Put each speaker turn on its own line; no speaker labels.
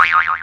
Bye.